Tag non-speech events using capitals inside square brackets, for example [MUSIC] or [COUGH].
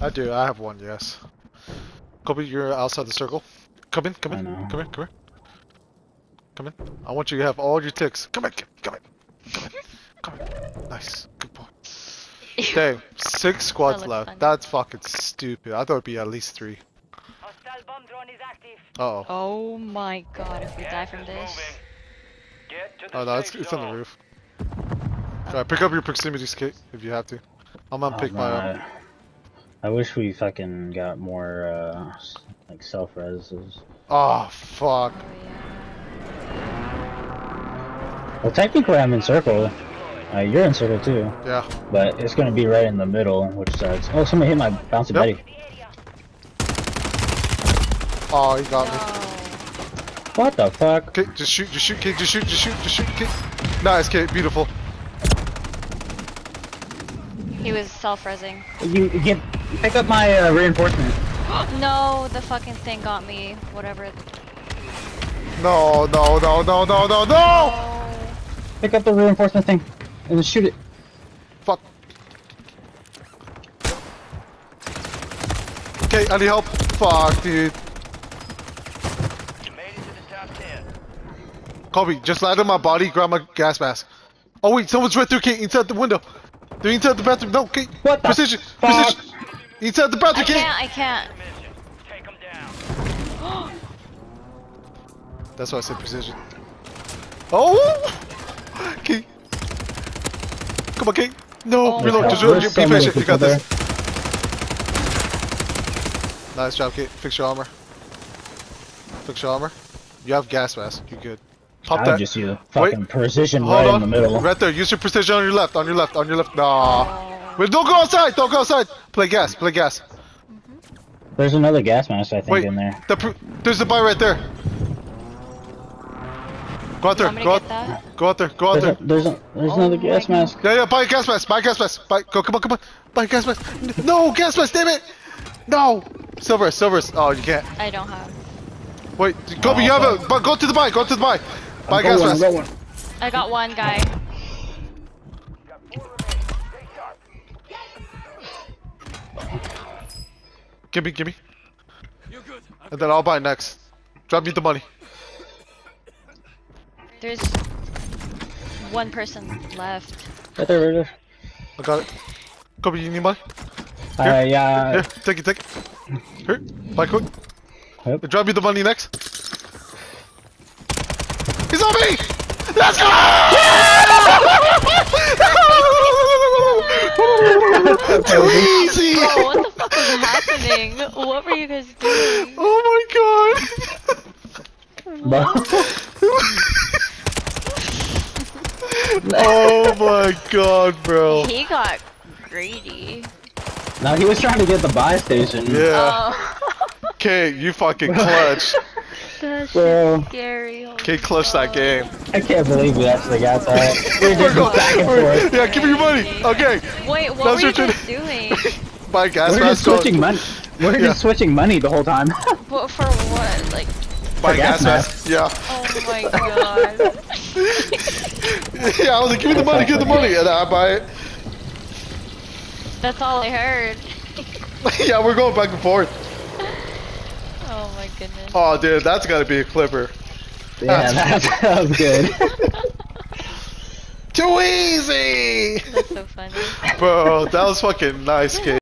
I do. I have one. Yes. Kobe, you're outside the circle. Come in. Come I in. Come in. Come in. Come in. I want you to have all your ticks. Come in. Come in. Come in. Come in. Nice. Good boy. [LAUGHS] Dang. Six squads looks left. funny. That's fucking stupid. I thought it'd be at least three. Hostile bomb drone is active. Uh oh. Oh my god, if we die from this. Get to the Oh no, it's, it's on the roof. Alright, pick up your proximity skate if you have to. I'm gonna Oh, pick man, my up. I, I wish we fucking got more uh like self reses. Oh fuck. Well, technically I'm in circle. Uh, you're in circle too, Yeah. but it's gonna be right in the middle, which sucks. Oh, somebody hit my bouncy Yep. Betty. Oh, he got me. What the fuck? Okay, just shoot, just shoot, Kate, just shoot, just shoot, just shoot, Kate. Nice, Kate, beautiful. He was self-resing. You get pick up my uh, reinforcement. no, the fucking thing got me. Whatever. No, no, no, no, no, no, no! Pick up the reinforcement thing and shoot it. Fuck. Okay, I need help. Fuck, dude. You made it to the top 10. Kobe, just land on my body, grab my gas mask. Oh wait, someone's right there, Kate, inside the window. They're inside the bathroom. No, Kate. What the Precision, fuck? precision. Inside the bathroom, I Kate. can't, I can't. Mission. [GASPS] Take them down. That's why I said precision. Oh! [LAUGHS] Kate. Come on, Kate. No, Oh reload. Just God. reload. There's Be patient. You people got this. Nice job, Kate. Fix your armor. Fix your armor. You have gas mask. You good. Pop I that. just use a fucking Wait. precision Hold right on. in the middle. Right there. Use your precision on your left. On your left. On your left. Nah. Oh. Oh. Wait, don't go outside. Don't go outside. Play gas. Play gas. There's another gas mask I think Wait. in there. The pr- there's the buy right there. Go out You there. want me to Go out. get? Go out there. Go out There's, there. a, there's, a, there's Oh another my gas God. mask. Yeah, yeah. Buy a gas mask. Buy a gas mask. Buy. Go. Come on. Come on. Buy a gas mask. No gas mask. Damn it. No. Silver. Silver. Oh, you can't. I don't have. Wait. Kobe, Oh, you have oh, fuck. a. But go to the buy. Go to the buy. Buy a I'm gas going, I'm mask. I got one guy. Give me. Give me. you good And then I'll buy next. Drop me the money. There's one person left. Right there, right there. I got it. Kobe, you need money? Uh, yeah. Here, take it, take it. Here, buy quick. Yep. Drop me the money next. He's on me! Let's go! Too [LAUGHS] easy! [LAUGHS] Bro, what the fuck was happening? What were you guys doing? [LAUGHS] Oh my god! oh my god, bro. He got greedy. no, he was trying to get the buy station. Yeah. Oh. [LAUGHS] Okay, you fucking clutch. [LAUGHS] That's Bro, scary. oh Okay, clutch that game. I can't believe we actually got that. We We're just oh going- back and forth. Yeah, give me your money. Okay, Wait, what That's were you your guys turn. doing? Buy gas We're just mask. go- switching money. We're Yeah. just switching money the whole time. [LAUGHS] but for what? Like, Buy for gas gas mask. Yeah. oh my god. [LAUGHS] yeah, I was like, give me the money, give me the money, and I buy it. That's all I heard. [LAUGHS] yeah, we're going back and forth. Oh my goodness. Oh, dude, that's gotta be a clipper. yeah, that, that was good. Too easy! That's so funny. Bro, that was fucking nice, kid.